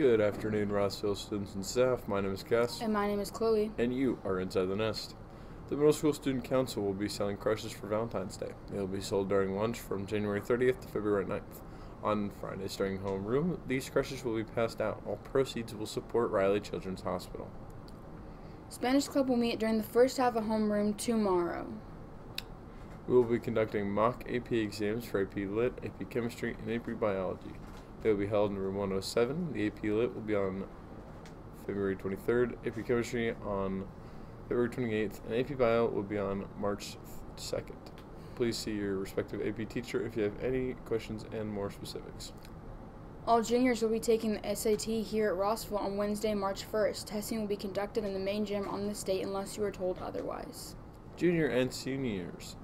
Good afternoon, Rossville students and staff. My name is Cass, And my name is Chloe. and you are inside the nest. The Middle School Student Council will be selling crushes for Valentine's Day. They will be sold during lunch from January 30th to February 9th. On Fridays during homeroom, these crushes will be passed out. All proceeds will support Riley Children's Hospital. Spanish Club will meet during the first half of homeroom tomorrow. We will be conducting mock AP exams for AP Lit, AP Chemistry, and AP Biology. They will be held in room 107. The AP Lit will be on February 23rd, AP Chemistry on February 28th, and AP Bio will be on March 2nd. Please see your respective AP teacher if you have any questions and more specifics. All juniors will be taking the SAT here at Rossville on Wednesday, March 1st. Testing will be conducted in the main gym on this date unless you are told otherwise. Junior and seniors.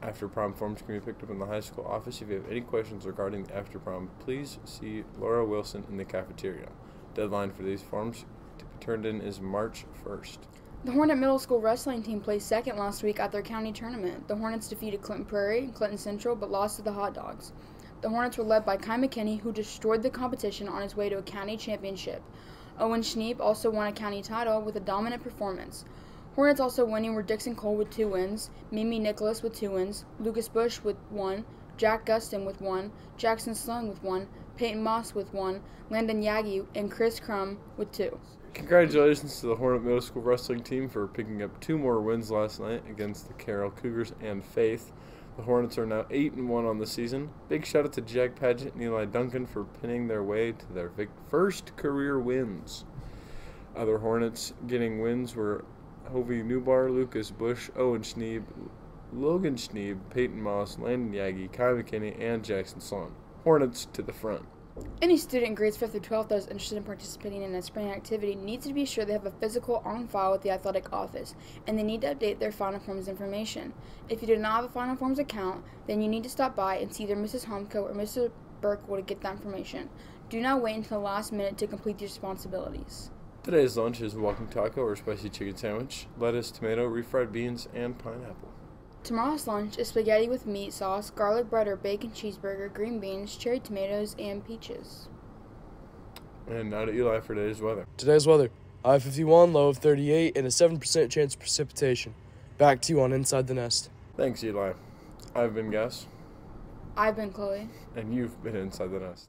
After prom forms can be picked up in the high school office. If you have any questions regarding the after prom, please see Laura Wilson in the cafeteria. Deadline for these forms to be turned in is March 1st. The Hornet Middle School wrestling team placed second last week at their county tournament. The Hornets defeated Clinton Prairie and Clinton Central but lost to the Hot Dogs. The Hornets were led by Kai McKinney, who destroyed the competition on his way to a county championship. Owen Schneep also won a county title with a dominant performance. Hornets also winning were Dixon Cole with two wins, Mimi Nicholas with two wins, Lucas Bush with one, Jack Guston with one, Jackson Sloan with one, Peyton Moss with one, Landon Yagi, and Chris Crum with two. Congratulations to the Hornet Middle School wrestling team for picking up two more wins last night against the Carroll Cougars and Faith. The Hornets are now 8 and 1 on the season. Big shout out to Jack Paget and Eli Duncan for pinning their way to their first career wins. Other Hornets getting wins were Hovey Newbar, Lucas Bush, Owen Schneeb, Logan Schneeb, Peyton Moss, Landon Yagi, Kai McKinney, and Jackson Sloan. Hornets to the front. Any student in grades 5th through 12th that is interested in participating in a spring activity needs to be sure they have a physical on file with the athletic office, and they need to update their Final Forms information. If you do not have a Final Forms account, then you need to stop by and see either Mrs. Homco or Mr. Burke to get that information. Do not wait until the last minute to complete your responsibilities. Today's lunch is walking taco or spicy chicken sandwich, lettuce, tomato, refried beans, and pineapple. Tomorrow's lunch is spaghetti with meat sauce, garlic bread or bacon cheeseburger, green beans, cherry tomatoes, and peaches. And now to Eli for today's weather. Today's weather high 51, low of 38, and a 7% chance of precipitation. Back to you on Inside the Nest. Thanks, Eli. I've been Gus, I've been Chloe. and you've been inside the nest.